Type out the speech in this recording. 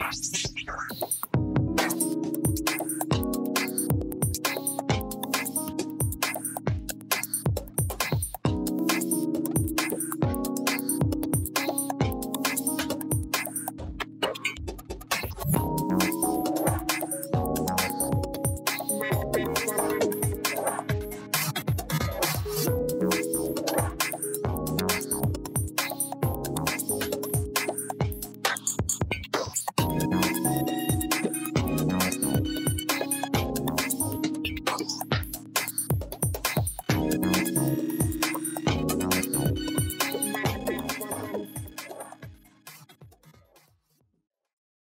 Yes.